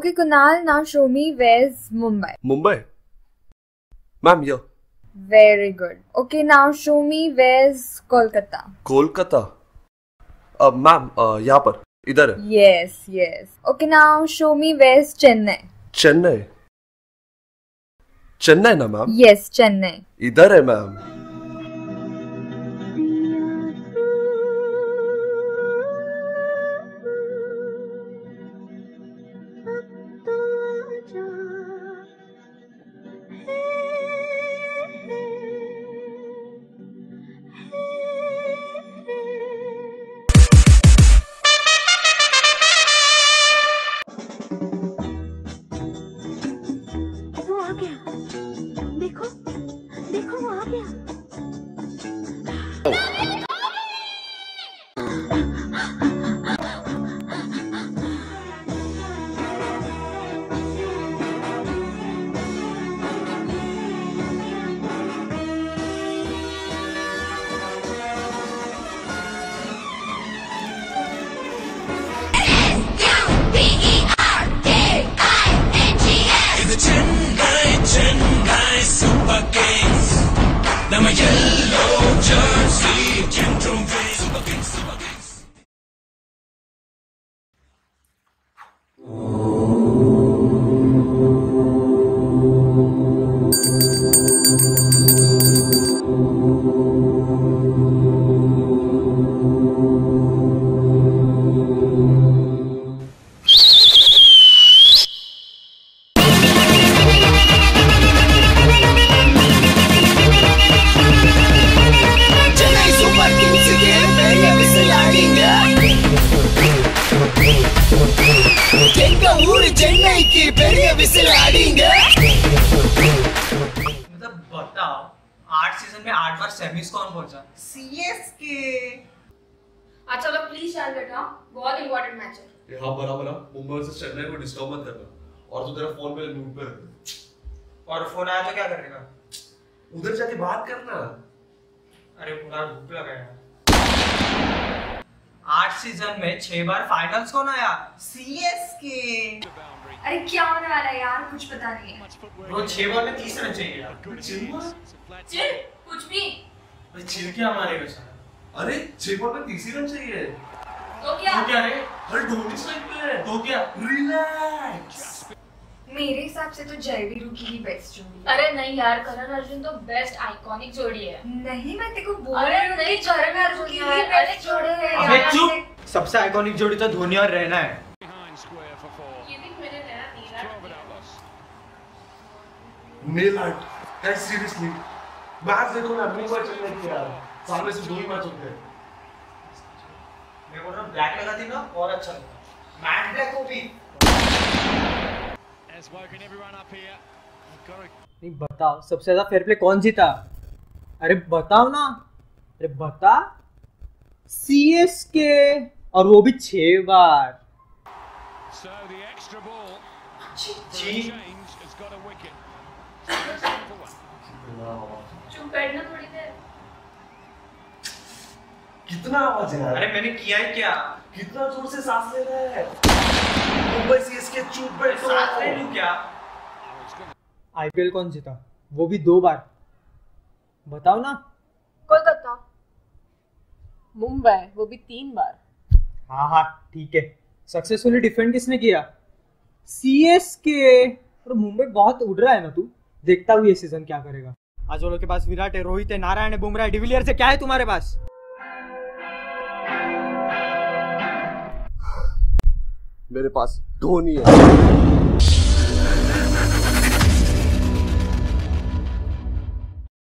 Okay, Kunal, now show me where's Mumbai. Mumbai ma'am ये Very good. Okay, now show me where's Kolkata. Kolkata अब ma'am अ, यहाँ पर इधर है Yes, yes. Okay, now show me where's Chennai. Chennai Chennai ना ma'am Yes, Chennai. इधर है ma'am वो आ சென்னைக்கு பெரிய விசில் அடிங்க मतलब बताओ आठ सीजन में आठ बार सेमीज कौन पहुंचा सीएसके अच्छा चलो प्लीज शांत बैठा बहुत इंपॉर्टेंट मैच है हाँ बराबर है मुंबई से चेन्नई को डिस्टर्ब मत करना और तू तेरा फोन पे म्यूट पे रख और फोन आया तो क्या करेगा उधर जाके बात करना अरे पूरा भूख लगा यार सीज़न में छह बार फाइनल्स कौन आया? सीएसके अरे क्या होने वाला है यार? कुछ पता नहीं है। ब्रो छह बार में तीस रन चाहिए यार। चिल कुछ भी? अरे चिल क्या मारेगा सर अरे छह बार में तीसरी रन चाहिए। तो क्या? तो क्या रे? अरे धोनी स्ट्राइक पे है। तो क्या? रिलैक्स मेरे हिसाब से तो जयवीरू की ही बेस्ट जोड़ी है। अरे नहीं यार करण अर्जुन तो बेस्ट आइकॉनिक जोड़ी है। नहीं मैं तेरे को बोल अरे रही हूँ नहीं, कि करण अर्जुन की यार, ही अरे बेस्ट जोड़ी है अबे यार। चुप! सबसे आइकॉनिक जोड़ी तो धोनी और रहना है। ये भी मैंने नया नीला nail art guys seriously match देखो ना अपनी बार चलने की यार। साल से दो ही मैच होते हैं। मेरे को ना ब्लैक लगा थी ना और अच्छा लगा। मैट ब्लैक को भी। नहीं बताओ सबसे ज़्यादा फेयर प्ले कौन जीता? अरे बताओ ना। अरे बता। सी एस के और वो भी छह बार। जी चुप बैठना थोड़ी देर। कितना आवाज़ है? अरे मैंने किया ही क्या? कितना ज़ोर से सांस ले रहा है? मुंबई सीएसके चुप बैठो साथ ले लूँ क्या? आईपीएल कौन जीता? वो भी दो बार। बताओ ना। कोलकाता। मुंबई वो भी तीन बार। हाँ हाँ ठीक है। सक्सेसफुली डिफेंड किसने किया? सी एस के और मुंबई बहुत उड़ रहा है ना तू? देखता हूँ ये सीज़न क्या करेगा। आज वालों के पास विराट है रोहित है नारायण है बुमराह है। डिविलियर से क्या है तुम्हारे पास? मेरे पास धोनी है।